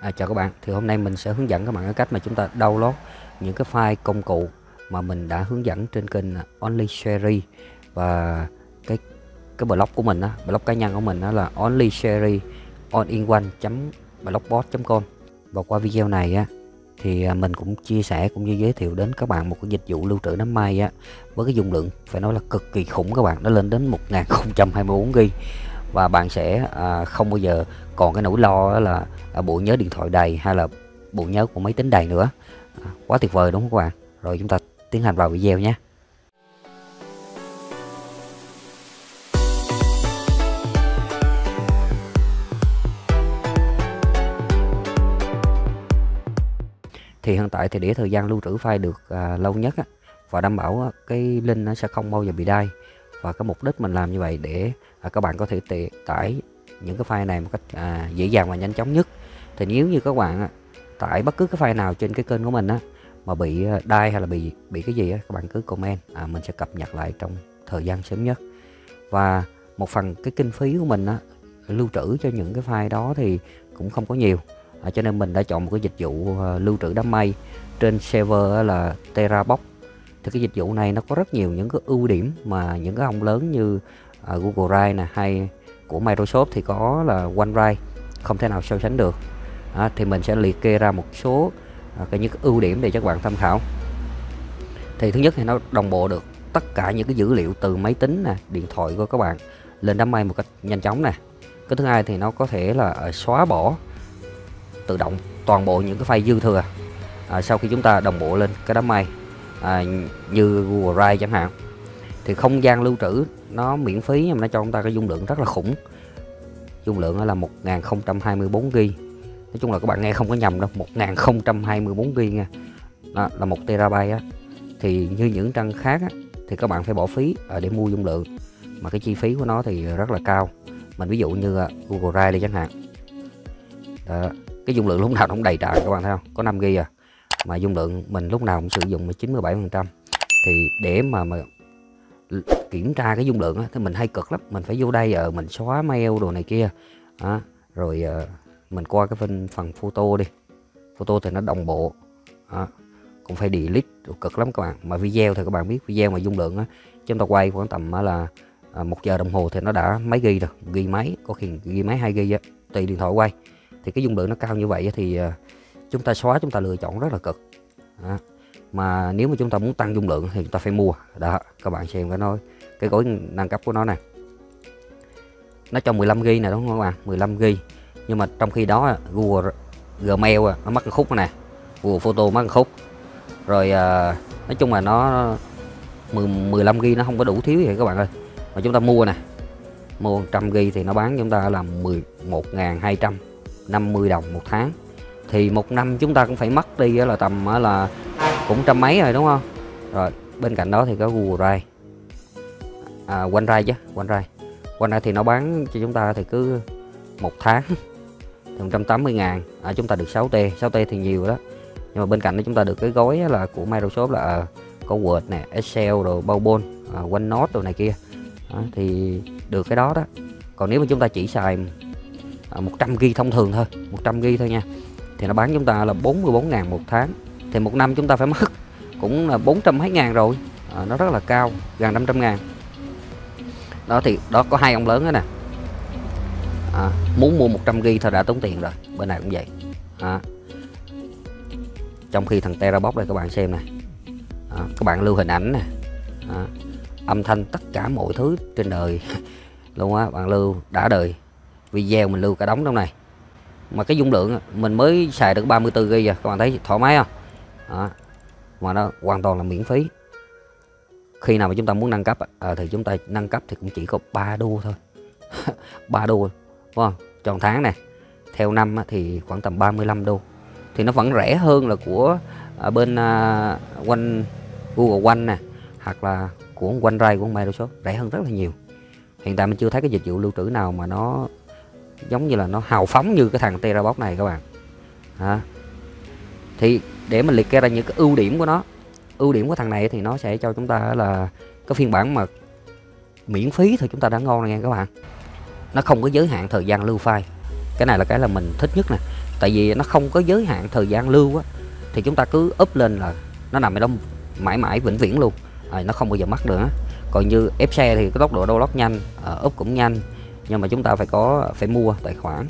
À, chào các bạn, thì hôm nay mình sẽ hướng dẫn các bạn cái cách mà chúng ta download những cái file công cụ mà mình đã hướng dẫn trên kênh à, Only Sherry. Và cái cái blog của mình á, blog cá nhân của mình đó là Only Sherry on in one blogspot.com và qua video này á thì à, mình cũng chia sẻ cũng như giới thiệu đến các bạn một cái dịch vụ lưu trữ đám mây á với cái dung lượng phải nói là cực kỳ khủng các bạn. Nó lên đến 1024 GB và bạn sẽ à, không bao giờ còn cái nỗi lo là à, bộ nhớ điện thoại đầy hay là bộ nhớ của máy tính đầy nữa. À, quá tuyệt vời đúng không các bạn? Rồi chúng ta tiến hành vào video nhé. Thì hiện tại thì để thời gian lưu trữ file được à, lâu nhất á, và đảm bảo á, cái link nó sẽ không bao giờ bị đai và cái mục đích mình làm như vậy để à, các bạn có thể tải những cái file này một cách à, dễ dàng và nhanh chóng nhất. Thì nếu như các bạn à, tải bất cứ cái file nào trên cái kênh của mình á mà bị à, đai hay là bị bị cái gì á các bạn cứ comment à, mình sẽ cập nhật lại trong thời gian sớm nhất. Và một phần cái kinh phí của mình á lưu trữ cho những cái file đó thì cũng không có nhiều. À, cho nên mình đã chọn một cái dịch vụ à, lưu trữ đám mây trên server là Terabox thì cái dịch vụ này nó có rất nhiều những cái ưu điểm mà những cái ông lớn như à, Google Drive nè hay của Microsoft thì có là OneDrive không thể nào so sánh được. À, thì mình sẽ liệt kê ra một số à, cái những cái ưu điểm để cho các bạn tham khảo. Thì thứ nhất thì nó đồng bộ được tất cả những cái dữ liệu từ máy tính nè điện thoại của các bạn lên đám mây một cách nhanh chóng nè. Cái thứ hai thì nó có thể là à, xóa bỏ tự động toàn bộ những cái file dư thừa à, sau khi chúng ta đồng bộ lên cái đám mây à, như Google Drive chẳng hạn. Thì không gian lưu trữ nó miễn phí nhưng mà nó cho chúng ta cái dung lượng rất là khủng. Dung lượng là 1024 GB nói chung là các bạn nghe không có nhầm đâu 1024 GB nha đó, là một terabyte á. Thì như những trang khác á, thì các bạn phải bỏ phí à, để mua dung lượng. Mà cái chi phí của nó thì rất là cao. Mình ví dụ như à, Google Drive đi chẳng hạn. Đó, cái dung lượng lúc nào nó cũng đầy tràn các bạn thấy không? Có 5 GB à mà dung lượng mình lúc nào cũng sử dụng là 97 phần trăm. Thì để mà mà kiểm tra cái dung lượng á, thì mình hay cực lắm. Mình phải vô đây ở mình xóa mail đồ này kia. Đó. rồi uh, mình qua cái phần phần photo đi. Photo thì nó đồng bộ. Đó. cũng phải delete rồi cực lắm các bạn. Mà video thì các bạn biết video mà dung lượng á chúng ta quay khoảng tầm là à, một giờ đồng hồ thì nó đã mấy ghi rồi ghi máy có khi ghi máy hai ghi á tùy điện thoại quay. Thì cái dung lượng nó cao như vậy thì uh, chúng ta xóa chúng ta lựa chọn rất là cực. Đó. mà nếu mà chúng ta muốn tăng dung lượng thì chúng ta phải mua. Đó các bạn xem cái nói cái gói nâng cấp của nó nè. Nó cho 15 g này đúng không các bạn? 15 g nhưng mà trong khi đó Google Gmail nó mất một khúc nè. Google Photo mất một khúc. Rồi à, nói chung là nó 15 g nó không có đủ thiếu vậy các bạn ơi. Mà chúng ta mua nè. Mua 100 g thì nó bán chúng ta là 11.250 đồng một tháng thì một năm chúng ta cũng phải mất đi là tầm là cũng trăm mấy rồi đúng không? Rồi bên cạnh đó thì có Google Drive. À, Drive chứ quanh Drive quanh Drive thì nó bán cho chúng ta thì cứ một tháng thì 180 ngàn. À, chúng ta được 6T 6T thì nhiều đó. Nhưng mà bên cạnh đó chúng ta được cái gói là của Microsoft là à, có Word nè Excel rồi PowerPoint à, OneNote rồi này kia. À, thì được cái đó đó. Còn nếu mà chúng ta chỉ xài à, 100 g thông thường thôi 100 g thôi nha thì nó bán chúng ta là 44 ngàn một tháng. Thì một năm chúng ta phải mất cũng là 400 mấy ngàn rồi. À, nó rất là cao gần 500 ngàn. Đó thì đó có hai ông lớn đó nè. À, muốn mua 100 g thôi đã tốn tiền rồi bên này cũng vậy. À. trong khi thằng Terabox đây các bạn xem này à, các bạn lưu hình ảnh nè. À, âm thanh tất cả mọi thứ trên đời luôn á bạn lưu đã đời. Video mình lưu cả đống trong này mà cái dung lượng mình mới xài được 34 GB giờ các bạn thấy thoải mái không? Đó. mà nó hoàn toàn là miễn phí. Khi nào mà chúng ta muốn nâng cấp à, thì chúng ta nâng cấp thì cũng chỉ có 3 đô thôi. 3 đô đúng không? Tròn tháng này theo năm thì khoảng tầm 35 đô. Thì nó vẫn rẻ hơn là của à, bên à, One Google One nè hoặc là của OneDrive của Microsoft rẻ hơn rất là nhiều. Hiện tại mình chưa thấy cái dịch vụ lưu trữ nào mà nó giống như là nó hào phóng như cái thằng Terabox này các bạn. À. thì để mình liệt kê ra những cái ưu điểm của nó. Ưu điểm của thằng này thì nó sẽ cho chúng ta là cái phiên bản mà miễn phí thì chúng ta đã ngon rồi nha các bạn. Nó không có giới hạn thời gian lưu file. Cái này là cái là mình thích nhất nè. Tại vì nó không có giới hạn thời gian lưu á thì chúng ta cứ up lên là nó nằm ở đó mãi mãi vĩnh viễn luôn. À, nó không bao giờ mất nữa. Còn như ép xe thì cái tốc độ download nhanh uh, up cũng nhanh nhưng mà chúng ta phải có phải mua tài khoản.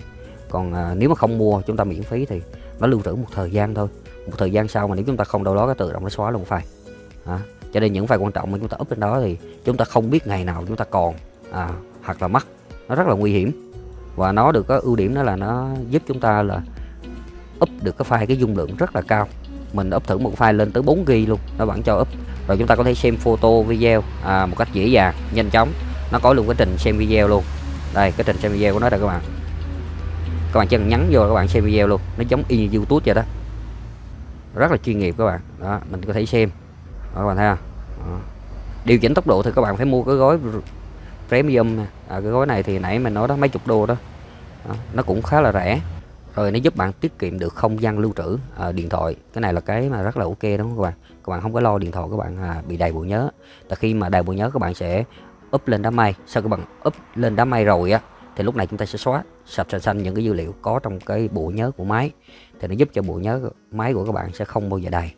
Còn à, nếu mà không mua chúng ta miễn phí thì nó lưu trữ một thời gian thôi. Một thời gian sau mà nếu chúng ta không đâu đó cái tự động nó xóa luôn file. À, cho nên những file quan trọng mà chúng ta up lên đó thì chúng ta không biết ngày nào chúng ta còn à, hoặc là mất. Nó rất là nguy hiểm. Và nó được có ưu điểm đó là nó giúp chúng ta là up được cái file cái dung lượng rất là cao. Mình up thử một file lên tới 4 g luôn nó vẫn cho up. Rồi chúng ta có thể xem photo video à, một cách dễ dàng nhanh chóng. Nó có luôn quá trình xem video luôn đây cái trình xem video của nó đây các bạn. Các bạn chỉ cần nhắn vô các bạn xem video luôn. Nó giống y như youtube vậy đó. Rất là chuyên nghiệp các bạn. Đó mình có thể xem. Đó, các bạn thấy không? Đó. điều chỉnh tốc độ thì các bạn phải mua cái gói premium à, cái gói này thì nãy mình nói đó mấy chục đô đó, đó nó cũng khá là rẻ. Rồi nó giúp bạn tiết kiệm được không gian lưu trữ à, điện thoại. Cái này là cái mà rất là ok đúng không các bạn? Các bạn không có lo điện thoại các bạn à, bị đầy bộ nhớ. Tại khi mà đầy bộ nhớ các bạn sẽ up lên đám mây. Sau khi bằng up lên đám mây rồi á thì lúc này chúng ta sẽ xóa sạch sạch xanh những cái dữ liệu có trong cái bộ nhớ của máy. Thì nó giúp cho bộ nhớ máy của các bạn sẽ không bao giờ đầy.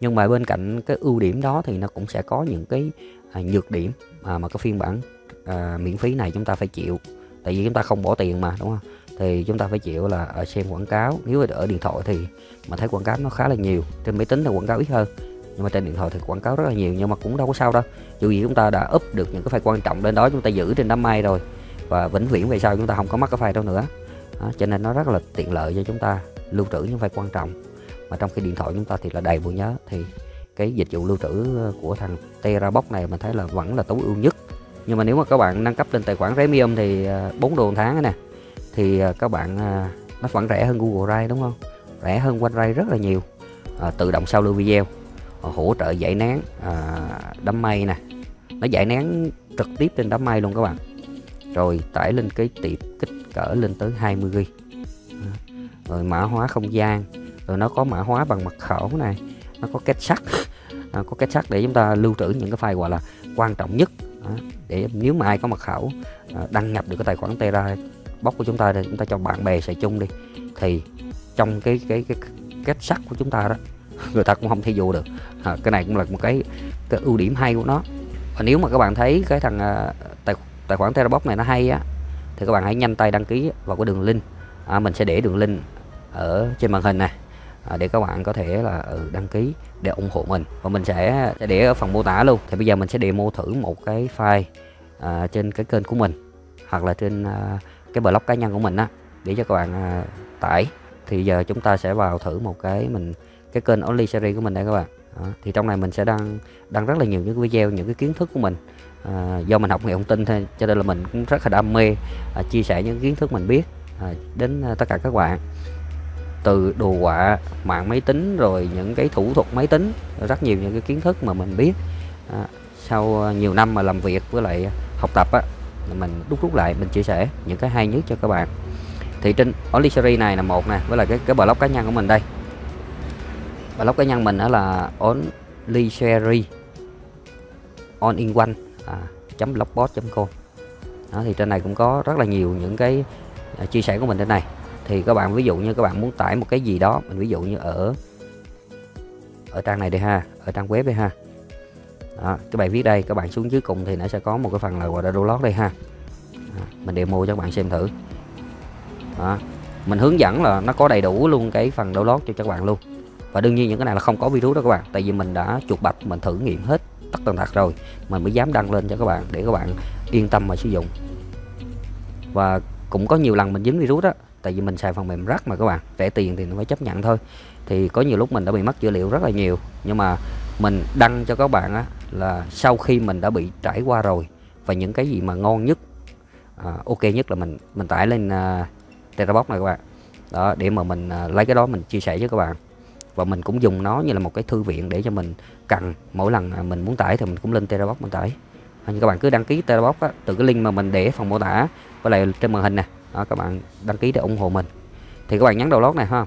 Nhưng mà bên cạnh cái ưu điểm đó thì nó cũng sẽ có những cái à, nhược điểm mà, mà cái phiên bản à, miễn phí này chúng ta phải chịu. Tại vì chúng ta không bỏ tiền mà đúng không? Thì chúng ta phải chịu là ở xem quảng cáo. Nếu ở điện thoại thì mà thấy quảng cáo nó khá là nhiều trên máy tính thì quảng cáo ít hơn nhưng mà trên điện thoại thì quảng cáo rất là nhiều nhưng mà cũng đâu có sao đâu. Dù gì chúng ta đã up được những cái file quan trọng lên đó chúng ta giữ trên đám mây rồi. Và vĩnh viễn về sau chúng ta không có mất cái file đó nữa. Đó, cho nên nó rất là tiện lợi cho chúng ta lưu trữ những file quan trọng. Mà trong khi điện thoại chúng ta thì là đầy bộ nhớ thì cái dịch vụ lưu trữ của thằng Terabox này mình thấy là vẫn là tối ưu nhất. Nhưng mà nếu mà các bạn nâng cấp lên tài khoản premium thì à, 4 đô một tháng nè thì à, các bạn à, nó vẫn rẻ hơn Google Drive đúng không? Rẻ hơn OneDrive rất là nhiều. À, tự động sao lưu video. Ờ, hỗ trợ giải nén à, đám mây nè. Nó giải nén trực tiếp trên đám mây luôn các bạn. Rồi tải lên cái tiệp kích cỡ lên tới 20 g rồi mã hóa không gian. Rồi nó có mã hóa bằng mật khẩu này. Nó có kết sắt à, có kết sắt để chúng ta lưu trữ những cái file gọi là quan trọng nhất. À, để nếu mà ai có mật khẩu à, đăng nhập được cái tài khoản Tera box của chúng ta thì chúng ta cho bạn bè xài chung đi. Thì trong cái cái cái kết sắt của chúng ta đó người ta cũng không thể vô được. À, cái này cũng là một cái cái ưu điểm hay của nó. Và nếu mà các bạn thấy cái thằng à, tài tài khoản Terabox này nó hay á thì các bạn hãy nhanh tay đăng ký vào cái đường link. À, mình sẽ để đường link ở trên màn hình này. À, để các bạn có thể là ừ, đăng ký để ủng hộ mình. Và mình sẽ, để ở phần mô tả luôn. Thì bây giờ mình sẽ demo thử một cái file à, trên cái kênh của mình hoặc là trên à, cái blog cá nhân của mình á để cho các bạn à, tải. Thì giờ chúng ta sẽ vào thử một cái mình cái kênh Only Series của mình đây các bạn. Đó. thì trong này mình sẽ đăng đăng rất là nhiều những video những cái kiến thức của mình. À, do mình học nghề thông tin thôi cho nên là mình cũng rất là đam mê à, chia sẻ những kiến thức mình biết à, đến à, tất cả các bạn. Từ đồ họa mạng máy tính rồi những cái thủ thuật máy tính rất nhiều những cái kiến thức mà mình biết. À, sau à, nhiều năm mà làm việc với lại học tập á mình đúc rút lại mình chia sẻ những cái hay nhất cho các bạn. Thì trên Only Series này là một nè với là cái cái blog cá nhân của mình đây blog cá nhân mình đó là Only sherry on in one à, blogspot.com đó, thì trên này cũng có rất là nhiều những cái à, chia sẻ của mình trên này. Thì các bạn ví dụ như các bạn muốn tải một cái gì đó mình ví dụ như ở ở trang này đi ha ở trang web đi ha. Đó, cái bài viết đây các bạn xuống dưới cùng thì nó sẽ có một cái phần là gọi là download đây ha. Đó, mình demo cho các bạn xem thử. Đó. mình hướng dẫn là nó có đầy đủ luôn cái phần download cho các bạn luôn và đương nhiên những cái này là không có virus đó các bạn. Tại vì mình đã chuột bạch mình thử nghiệm hết tất tần tật rồi. Mình mới dám đăng lên cho các bạn để các bạn yên tâm mà sử dụng. Và cũng có nhiều lần mình dính virus đó, tại vì mình xài phần mềm rắc mà các bạn. Rẻ tiền thì nó phải chấp nhận thôi. Thì có nhiều lúc mình đã bị mất dữ liệu rất là nhiều. Nhưng mà mình đăng cho các bạn á là sau khi mình đã bị trải qua rồi. Và những cái gì mà ngon nhất à, ok nhất là mình mình tải lên à, uh, Terabox này các bạn. Đó để mà mình uh, lấy cái đó mình chia sẻ với các bạn và mình cũng dùng nó như là một cái thư viện để cho mình cần mỗi lần mình muốn tải thì mình cũng lên Terabox mình tải. Như các bạn cứ đăng ký Terabox á, từ cái link mà mình để phần mô tả với lại trên màn hình nè. Đó, các bạn đăng ký để ủng hộ mình. Thì các bạn nhấn đầu lót này ha.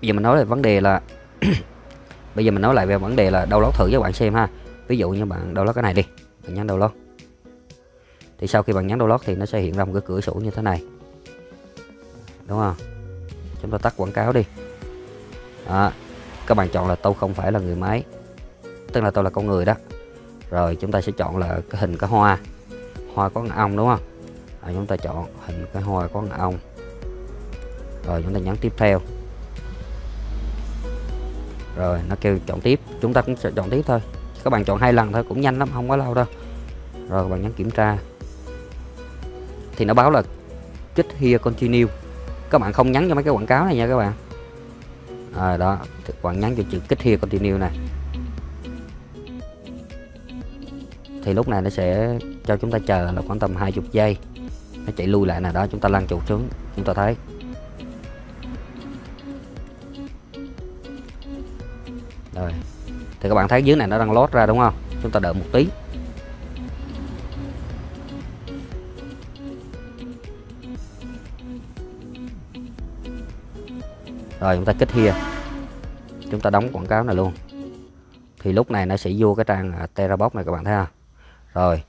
Bây giờ mình nói về vấn đề là bây giờ mình nói lại về vấn đề là download thử cho bạn xem ha. Ví dụ như bạn download cái này đi bạn nhấn đầu lót thì sau khi bạn nhấn đầu lót thì nó sẽ hiện ra một cái cửa sổ như thế này. Đúng không? Chúng ta tắt quảng cáo đi đó. các bạn chọn là tôi không phải là người máy. Tức là tôi là con người đó. Rồi chúng ta sẽ chọn là cái hình cái hoa. Hoa có con ong đúng không? Rồi chúng ta chọn hình cái hoa có con ong rồi chúng ta nhấn tiếp theo. Rồi nó kêu chọn tiếp. Chúng ta cũng sẽ chọn tiếp thôi. Các bạn chọn hai lần thôi, cũng nhanh lắm, không quá lâu đâu. Rồi các bạn nhấn kiểm tra. Thì nó báo là kích here continue. Các bạn không nhấn cho mấy cái quảng cáo này nha các bạn à, đó. Thì các bạn nhấn cho chữ kích here continue này. Thì lúc này nó sẽ cho chúng ta chờ là khoảng tầm 20 giây. Nó chạy lui lại nè đó chúng ta lăn chuột xuống chúng ta thấy. Rồi. Thì các bạn thấy dưới này nó đang lót ra đúng không? Chúng ta đợi một tí. Rồi chúng ta kích here. Chúng ta đóng quảng cáo này luôn. Thì lúc này nó sẽ vô cái trang à, terabox này các bạn thấy không? Rồi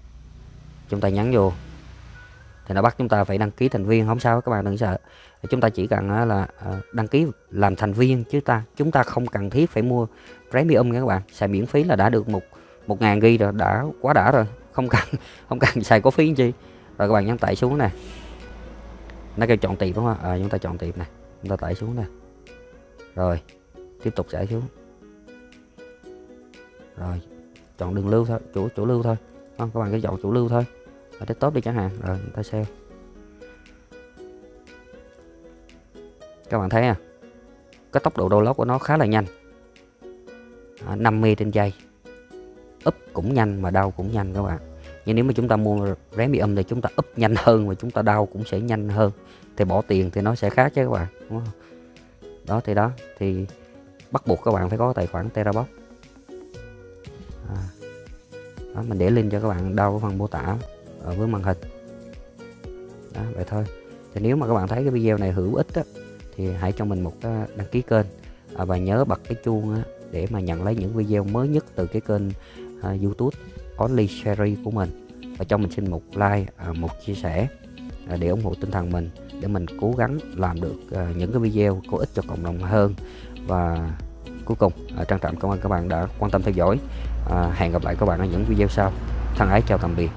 chúng ta nhắn vô. Thì nó bắt chúng ta phải đăng ký thành viên không sao các bạn đừng sợ. Chúng ta chỉ cần là à, đăng ký làm thành viên chứ ta chúng ta không cần thiết phải mua premium nha các bạn. Xài miễn phí là đã được một một ngàn ghi rồi đã quá đã rồi. Không cần không cần xài có phí chi. Rồi các bạn nhấn tải xuống này nó kêu chọn tiệp đúng không? À, chúng ta chọn tiệp này chúng ta tải xuống nè rồi tiếp tục chạy xuống. Rồi chọn đường lưu thôi chủ chủ lưu thôi. Không các bạn cứ chọn chủ lưu thôi. Ở desktop đi chẳng hạn rồi chúng ta xem các bạn thấy à cái tốc độ download của nó khá là nhanh. À, 50 trên giây. Úp cũng nhanh mà đau cũng nhanh các bạn. Nhưng nếu mà chúng ta mua premium thì chúng ta úp nhanh hơn và chúng ta đau cũng sẽ nhanh hơn. Thì bỏ tiền thì nó sẽ khác chứ các bạn đúng không? Đó thì đó. Thì bắt buộc các bạn phải có tài khoản terabox à, đó, mình để link cho các bạn đau phần mô tả ở với màn hình. Đó, vậy thôi. Thì nếu mà các bạn thấy cái video này hữu ích á, thì hãy cho mình một đăng ký kênh. À, và nhớ bật cái chuông á, để mà nhận lấy những video mới nhất từ cái kênh à, YouTube Only Sherry của mình. Và cho mình xin một like à, một chia sẻ à, để ủng hộ tinh thần mình để mình cố gắng làm được uh, những cái video có ích cho cộng đồng hơn. Và cuối cùng uh, trân trọng cảm ơn các bạn đã quan tâm theo dõi. Uh, hẹn gặp lại các bạn ở những video sau. Thân ái chào tạm biệt.